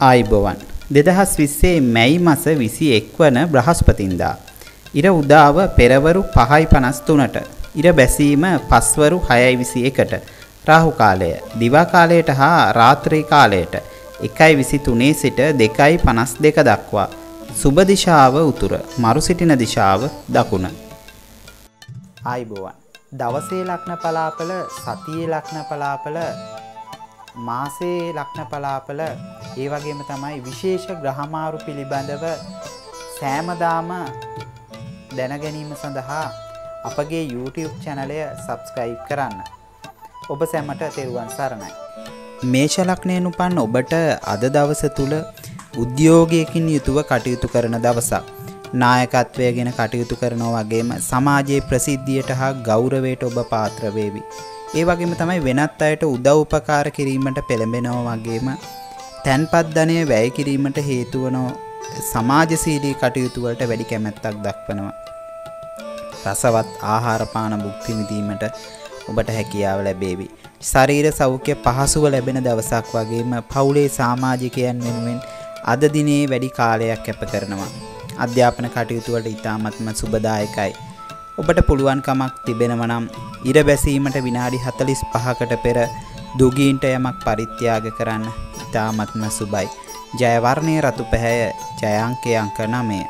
ආයිබෝවන් දෙදහස් විස්සේ මැයි මස විසි එක්වන බ්‍රහස්පතින්දා. ඉර උදාව පෙරවරු පහයි පනස් තුනට. ඉර බැසීම පස්වරු හයයි විසි එකට. රාහු කාලය දිවාකාලයට හා රාත්‍රී කාලයට එකයි විසි තුනේ සිට දෙකයි පනස් දෙක දක්වා. සුබදිශාව උතුර මරු සිටින දිශාව දකුණ. ආයිබෝවන්. දවසේ ලක්න පලාපල සතියේ ලක්න පලාපල මාසේ ලක්න පලාපල ඒ වගේම තමයි විශේෂ ග්‍රහමාරු පිළිබඳව සෑමදාම දැනගැනීම සඳහා අපගේ YouTube චැනලය සබස්ක්‍රයිබ් කරන්න. ඔබ සැමට තෙරුවන් සරණයි. මේෂලක්නයෙන් උපන් ඔබට අද දවස තුළ උද්‍යෝගයකින් යුතුව කටයුතු කරන දවසක්. නායකත්වය ගෙන කටයුතු කරනවා වගේම සමාජයේ ප්‍රසිද්ධියට හා ගෞරවයට ඔබ පාත්‍රවේවි. ඒ වගේම තමයි වෙනත් අයට උදව් උපකාර කිරීමට පෙළඹෙනවා වගේම තැන්පත් ධනය වැය කිරීමට හේතුවනෝ සමාජශීලී කටයුතු වලට වැඩි කැමැත්තක් දක්වනවා. රසවත් ආහාරපාන භුක්ති විඳීමට ඔබට හැකියාව ලැබේවි. ශරීර සෞඛ්‍ය පහසුව ලැබෙන දවසක් වගේම පවුලේ සමාජිකයන් වෙනුවෙන් අද දිනේ වැඩි කාලයක් කැප කරනවා. අධ්‍යාපන කටයුතු වලට ඉතාමත්ම සුබදායකයි. ඔබට පුළුවන්කමක් තිබෙනව නම් ඉර බැසීමට විනාඩි 45කට පෙර දුගීන්ට යමක් පරිත්‍යාග කරන්න ඉතාමත්ම සුබයි. ජය වර්ණය රතු පැහැය ජය අංකය අංක 9.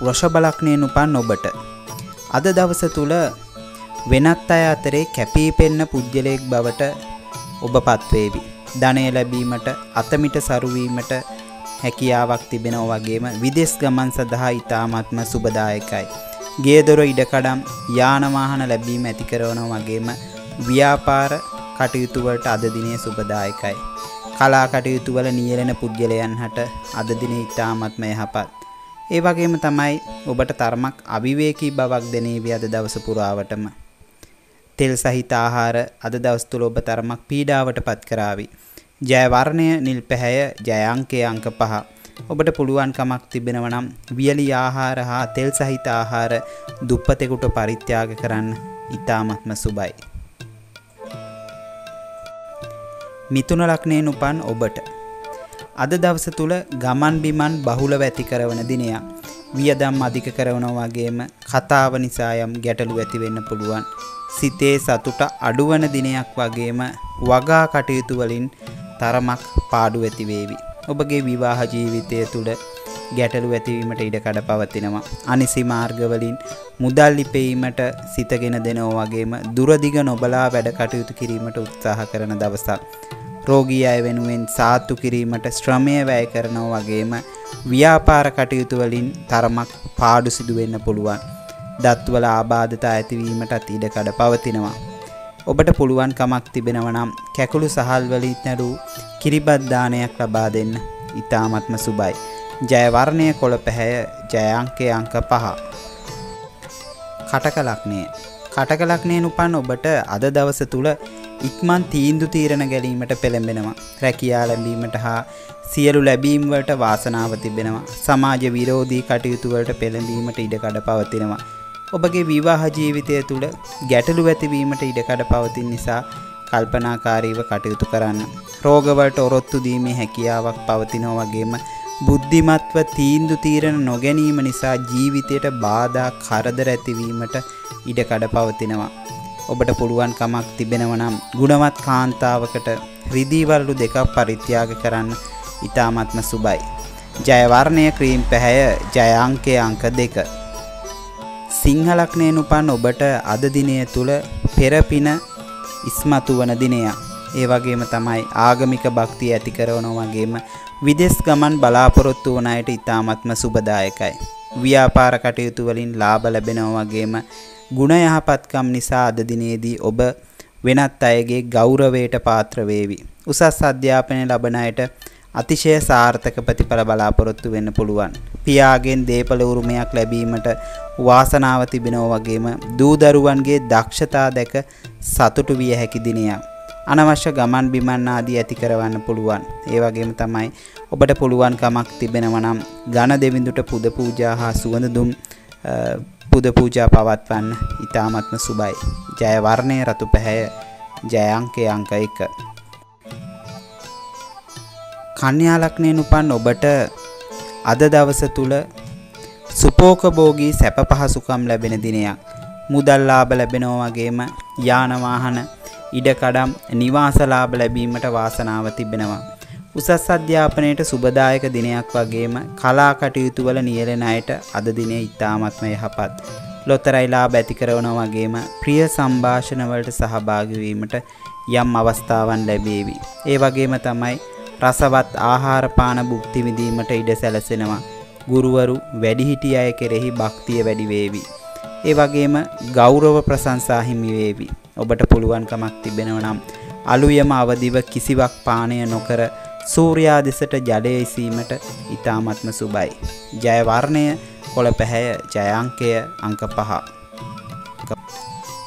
වෘෂභ ලග්නයෙන් උපන් ඔබට අද දවස තුල වෙනත් අය අතරේ කැපී පෙනෙන පුජ්‍යලයක් බවට ඔබපත් වේවි. ධනය ලැබීමට අතමිට සරු වීමට හැකියාවක් තිබෙනවා වගේම විදේශ ගමන් සඳහා ඊ타ත්ම සුබදායකයි. ගේදොර ඉඩකඩම් යාන වාහන ලැබීම ඇති කරනවා වගේම ව්‍යාපාර කටයුතු වලට අද දිනේ සුබදායකයි. කලා කටයුතු වල නියැලෙන පුද්ගලයන් හට අද දිනේ ඊ타ත්ම යහපත්. ඒ වගේම තමයි ඔබට තරමක් අවිවේකී බවක් දැනේවි අද දවස පුරාවටම. තෙල් සහිත ආහාර අද දවස් තුල ඔබ තරමක් පීඩාවට පත් කරાવી. ජය වර්ණය නිල් පැහැය ජය අංකය අංක 5. ඔබට පුළුවන්කමක් තිබෙනව නම් වියලි ආහාර හා තෙල් සහිත ආහාර දුප්පතෙකුට පරිත්‍යාග කරන්න ඊ타මත්ම සුබයි. මිතුන ලක්නයෙන් උපන් ඔබට අද දවස තුල ගමන් බිමන් බහුලව ඇති කරන දිනයක්. වියදම් අධික කරනවා වගේම කතාව නිසා යම් ගැටලු ඇති වෙන්න පුළුවන්. සිතේ සතුට අඩුවන දිනයක් වගේම වගා කටයුතු වලින් තරමක් පාඩු ඇති වේවි. ඔබගේ විවාහ ජීවිතය තුළ ගැටලු ඇතිවීමට ඉඩකඩ පවතිනවා. අනිසි මාර්ගවලින් මුදල් ලිපෙීමට සිතගෙන දෙනවා වගේම දුරදිග නොබලා වැඩ කටයුතු කිරීමට උත්සාහ කරන දවසක්. රෝගී අය වෙනුවෙන් සාත්තු කිරීමට ශ්‍රමය වැය කරනවා වගේම ව්‍යාපාර කටයුතු වලින් තරමක් පාඩු සිදු වෙන්න පුළුවන්. දත්වල ආබාධතා ඇතිවීමටත් ඉඩකඩ පවතිනවා. ඔබට පුළුවන් කමක් තිබෙනව නම් කැකුළු සහල් වලින් නැරු කිරිබත් දානයක් ලබා දෙන්න. ඊ타මත්ම සුබයි. ජය වර්ණය කොළ පැහැය ජය අංකය අංක 5. කටක ලග්නය. කටක ලග්නයෙන් උපන් ඔබට අද දවස තුල ඉක්මන් තීන්දුව තීරණ ගැනීමට පෙළඹෙනවා. රැකියා ලැබීමට හා සියලු ලැබීම් වලට වාසනාව තිබෙනවා. සමාජ විරෝධී කටයුතු වලට පෙළඹීමට ඉඩකඩ පවතිනවා. ඔබගේ විවාහ ජීවිතය තුළ ගැටලු ඇතිවීමට ඉඩකඩ පවතින නිසා කල්පනාකාරීව කටයුතු කරන්න. රෝගවලට ඔරොත්තු දීමේ හැකියාවක් පවතිනෝ වගේම බුද්ධිමත්ව තීන්දු තීරණ නොගැනීම නිසා ජීවිතයට බාධා කරදර ඇතිවීමට ඉඩකඩ පවතිනවා. ඔබට පුළුවන් කමක් තිබෙනව නම් ගුණවත් කාන්තාවකට රිදීවලු දෙකක් පරිත්‍යාග කරන්න ඉතාමත්ම සුබයි. ජයවර්ණය ක්‍රීම් පැහැය ජයංකය අංක දෙක. සිංහලක්නයෙන් උපන් ඔබට අද දිනය තුළ පෙරපින ඉස්මතු වන දිනයක්. ඒ වගේම තමයි ආගමික භක්තිය ඇති කරනවා වගේම විදෙස් ගමන් බලාපොරොත්තු වන අයට ඉතාමත්ම සුබදායකයි. ව්‍යාපාර කටයුතු වලින් ලාභ ලැබෙනවා වගේම ගුණ යහපත්කම් නිසා අද දිනේදී ඔබ වෙනත් අයගේ ගෞරවයට පාත්‍ර වේවි. උසස් අධ්‍යාපනය ලබන අයට අතිශය සාර්ථක ප්‍රතිඵල බලාපොරොත්තු වෙන්න පුළුවන්. පියාගෙන් දේපල උරුමයක් ලැබීමට වාසනාව තිබෙනවා වගේම දූ දරුවන්ගේ දක්ෂතා දැක සතුටු විය හැකි දිනයක්. අනවශ්‍ය ගමන් බිමන් ආදී ඇති කරවන්න පුළුවන්. ඒ වගේම තමයි ඔබට පුළුවන් කමක් තිබෙනවා නම් ඝන දෙවිඳුට පුද පූජා හා සුවඳ දුම් පුද පූජා පවත්වන්න ඊ타මත්ම සුබයි. ජය වර්ණය රතු පැහැය ජය අංකය අංක 1. කන්‍යා ලග්නයෙන් උපන් ඔබට අද දවස තුල සුපෝකභෝගී සැප පහසුකම් ලැබෙන දිනයක්. මුදල් ලාභ ලැබෙනවා වගේම යාන වාහන ඉඩකඩම් නිවාස ලාභ ලැබීමට වාසනාව තිබෙනවා. උසස් අධ්‍යාපනයට සුබදායක දිනයක් වගේම කලා කටයුතු වල නියැලෙන අයට අද දිනේ ඉතාමත්ම යහපත්. ලොතරැයි ලාභ ඇති කරනවා වගේම ප්‍රිය සංഭാෂණ වලට සහභාගී වීමට යම් අවස්ථාවන් ලැබේවි. ඒ වගේම තමයි රසවත් ආහාර පාන භුක්ති විඳීමට ඉඩ සැලසෙනවා. ගුරුවරු වැඩිහිටි අය කෙරෙහි භක්තිය වැඩි වේවි. ඒ වගේම ගෞරව ප්‍රශංසා හිමි වේවි. ඔබට පුළුවන්කමක් තිබෙනව නම් අලුයම අවදිව කිසිවක් පානය නොකර සූර්යා දෙසට ජලය ඉසීමට ඊ타මත්ම සුබයි. ජය වර්ණය කොළ පැහැය ජය අංකය අංක 5.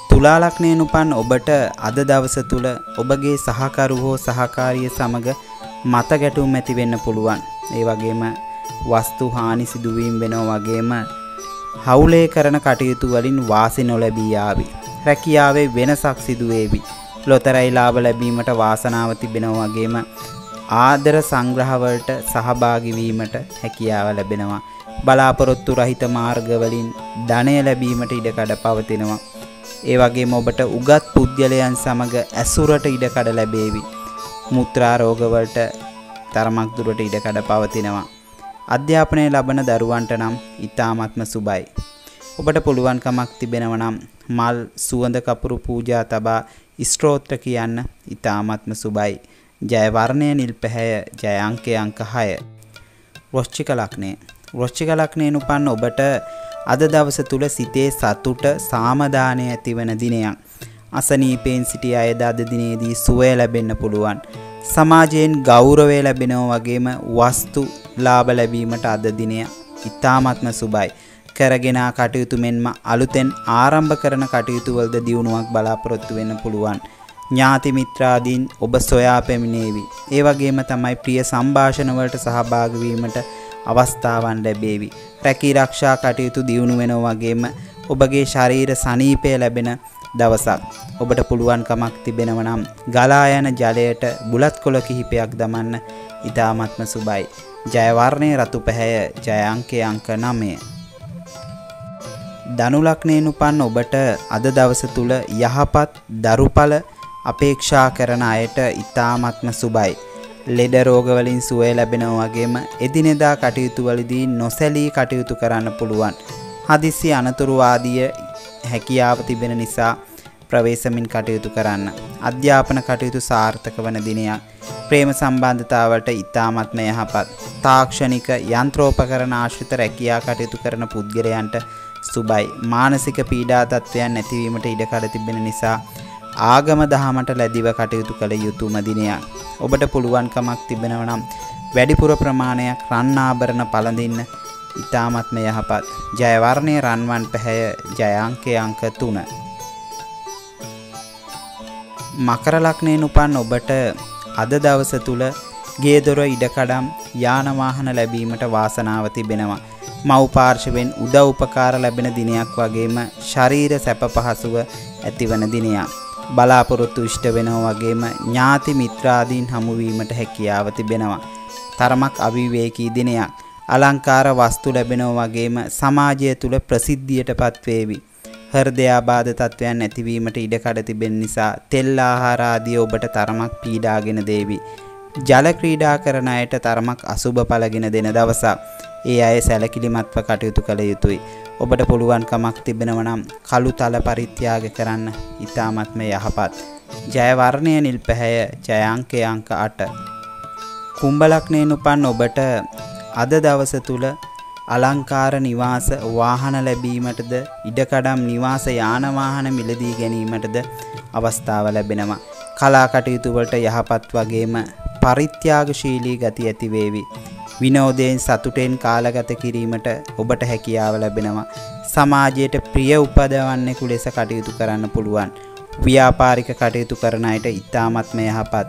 තුලා ලග්නයෙන් උපන් ඔබට අද දවස තුල ඔබගේ සහකරු හෝ සහකාරිය සමග මත ගැටුම් ඇති වෙන්න පුළුවන්. ඒ වගේම වස්තු හානි සිදුවීම් වෙනවා වගේම හවුලේ කරන කටයුතු වලින් වාසි නොලැබී යාවි. රැකියාවේ වෙනසක් සිදු වේවි. ලොතරැයි ලාභ ලැබීමට වාසනාව තිබෙනවා වගේම ආදර සංග්‍රහ වලට සහභාගී වීමට හැකියාව ලැබෙනවා. බලාපොරොත්තු රහිත මාර්ග වලින් ධනය ලැබීමට ඉඩකඩ පවතිනවා. ඒ වගේම ඔබට උගත් පුද්ගලයන් සමග ඇසුරට ඉඩකඩ ලැබේවි. මුත්‍රා රෝගවලට තරමක් දුරට ඉඩකඩ පවතිනවා. අධ්‍යාපනය ලබන දරුවන්ට නම් ඊ타මත්ම සුබයි. ඔබට පුළුවන්කමක් තිබෙනව නම් මල් සුවඳ කපුරු පූජා තබා ස්ත්‍රෝත්‍ර කියන්න ඊ타මත්ම සුබයි. ජය වර්ණය නිල් පැහැය ජය අංකය අංක 6. වෘශ්චික ලග්නය. වෘශ්චික ලග්නයෙන් උපන් ඔබට අද දවස තුල සිතේ සතුට සාමදානය ඇතිවන දිනයක්. අසනීපයෙන් සිටි අයද අද දිනේදී සුවය ලැබෙන්න පුළුවන්. සමාජයෙන් ගෞරවය ලැබෙනවා වගේම වස්තු ලාභ ලැබීමට අද දිනය ඉතාමත්ම සුබයි. කරගෙන කටයුතු මෙන්ම අලුතෙන් ආරම්භ කරන කටයුතු වලද දියුණුවක් බලාපොරොත්තු වෙන්න පුළුවන්. ඥාති මිත්‍රාදීන් ඔබ සොයා පැමිණේවි. ඒ වගේම තමයි ප්‍රිය සංഭാෂණ වලට සහභාගී වීමට අවස්ථාවන් ලැබේවි. රැකී රක්ෂා කටයුතු දියුණු වෙනවා වගේම ඔබගේ ශරීර සනීපය ලැබෙන දවසක්. ඔබට පුළුවන්කමක් තිබෙනව නම් ගලා යන ජලයට බුලත් කොළ කිහිපයක් දමන්න ඉතාමත්ම සුබයි. ජය වර්ණයේ රතු පැහැය ජය අංකයේ අංක 9. ධනු ලග්නයෙන් උපන් ඔබට අද දවස තුල යහපත් දරුඵල අපේක්ෂා කරන අයට ඉතාමත්ම සුබයි. ලෙඩ රෝගවලින් සුවය ලැබෙනවා වගේම එදිනෙදා කටයුතු වලදී නොසැලී කටයුතු කරන්න පුළුවන්. හදිස්සි අනතුරු ආදිය හැකියාව තිබෙන නිසා ප්‍රවේශමින් කටයුතු කරන්න. අධ්‍යාපන කටයුතු සාර්ථක වන දිනයක්. ප්‍රේම සම්බන්ධතාවට ඉතාමත්ම යහපත්. තාක්ෂණික යන්ත්‍රෝපකරණ ආශ්‍රිත රැකියා කටයුතු කරන පුද්ගලයන්ට සුබයි. මානසික පීඩා තත්ත්වයන් නැතිවීමට ඉඩකඩ තිබෙන නිසා ආගම දහමට ලැදිව කටයුතු කළ යුතුම දිනයක්. ඔබට පුළුවන්කමක් තිබෙනව නම් වැඩිපුර ප්‍රමාණයක් රන් ආභරණ පළඳින්න ඉතාමත්ම යහපත්. ජය වර්ණය රන්වන් පැහැය ජය අංකය අංක 3. මකර ලග්නයෙන් උපන් ඔබට අද දවස තුල ගේ දොර ඉඩකඩම් යාන වාහන ලැබීමට වාසනාව තිබෙනවා. මව් පාර්ශවෙන් උදව් උපකාර ලැබෙන දිනයක් වගේම ශරීර සැප පහසුව ඇතිවන දිනයක්. බලාපොරොත්තු ඉෂ්ට වෙනවා වගේම ඥාති මිත්‍රාදීන් හමුවීමට හැකියාව තිබෙනවා. තරමක් අවිවේකී දිනයක්. අලංකාර වස්තු ලැබෙනවා වගේම සමාජය තුළ ප්‍රසිද්ධියට පත්වේවි. හෘදයාබාධ තත්ත්වයන් ඇතිවීමට ඉඩකඩ තිබෙන නිසා තෙල් ආහාර ආදිය ඔබට තරමක් පීඩාගෙන දේවි. ජල ක්‍රීඩා කරන අයට තරමක් අසුබ පළගෙන දෙන දවසක්. ඒ අය සැලකිලිමත්ව කටයුතු කළ යුතුයි. ඔබට පුළුවන්කමක් තිබෙනව නම් කළු තල පරිත්‍යාග කරන්න ඉතාමත්ම යහපත්. ජය වර්ණය නිල් පැහැය ජය අංකය අංක 8. කුම්භ ලග්නයෙන් උපන් ඔබට අද දවස තුල අලංකාර නිවාස වාහන ලැබීමටද ඉඩකඩම් නිවාස යාන වාහන මිලදී ගැනීමටද අවස්ථාව ලැබෙනවා. කලා කටයුතු වලට යහපත් වගේම පරිත්‍යාගශීලී ගති ඇති වේවි. විනෝදයෙන් සතුටෙන් කාලගත කිරීමට ඔබට හැකියාව ලැබෙනවා. සමාජයට ප්‍රිය උපදවන්නෙකු ලෙස කටයුතු කරන්න පුළුවන්. ව්‍යාපාරික කටයුතු කරන අයට ඉතාමත්ම යහපත්.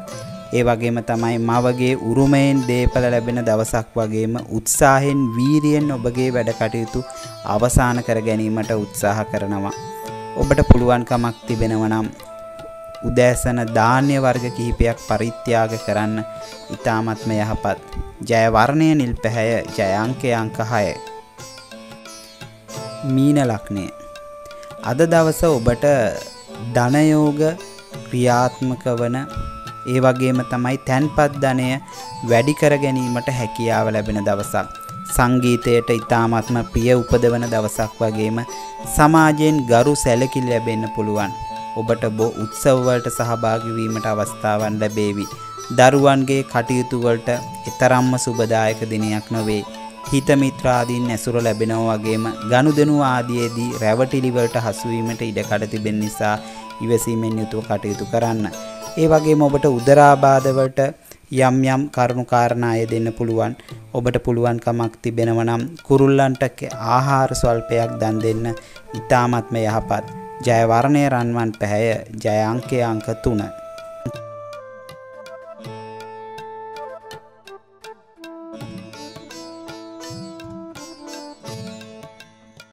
ඒ වගේම තමයි මවගේ උරුමයෙන් දේපල ලැබෙන දවසක් වගේම උත්සාහෙන් වීරියෙන් ඔබගේ වැඩ කටයුතු අවසාන කර ගැනීමට උත්සාහ කරනවා. ඔබට පුළුවන්කමක් තිබෙනව නම් උදෑසන ධාන්‍ය වර්ග කිහිපයක් පරිත්‍යාග කරන්න ඊ타මත්ම යහපත්. ජය වර්ණය නිල් පැහැය ජය අංකය අංක 6. මීන ලග්නය. අද දවස ඔබට ධනයෝග ක්‍රියාත්මක වන ඒ වගේම තමයි තැන්පත් ධනය වැඩි කර ගැනීමට හැකියාව ලැබෙන දවසක්. සංගීතයට ඉතාමත්ම ප්‍රිය උපදවන දවසක් වගේම සමාජයෙන් ගරු සැලකිලි ලැබෙන්න පුළුවන්. ඔබට බො උත්සවවලට සහභාගී වීමට අවස්ථාවන් ලැබේවි. දරුවන්ගේ කටයුතු වලට ඊතරම්ම සුබදායක දිනයක් නොවේ. හිත මිත්‍රාදීන් ඇසුර ලැබෙනවා වගේම ගනුදෙනු ආදීයේදී රැවටිලි වලට හසු වීමට ඉඩකඩ තිබෙන නිසා ඉවසීමෙන් යුතුව කටයුතු කරන්න. ඒ වගේම ඔබට උදරාබාධ වලට යම් යම් කරුණු කාරණා අය දෙන්න පුළුවන්. ඔබට පුළුවන් කමක් තිබෙනවා නම් කුරුල්ලන්ට ආහාර ස්වල්පයක් දන් දෙන්න ඉතාමත්ම යහපත්. ජය වර්ණය රන්වන් පැහැය ජය අංකය අංක 3